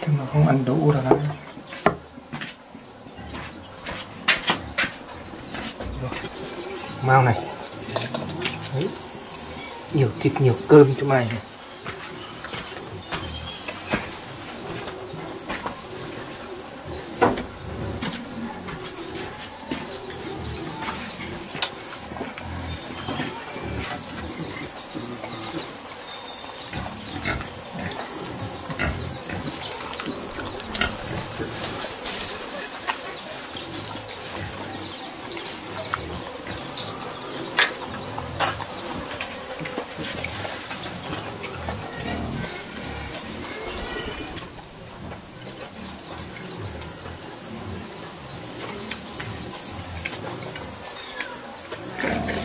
chứ mà không ăn đủ rồi đấy mau này. Đấy. nhiều thịt, nhiều cơm cho mày này. Amen.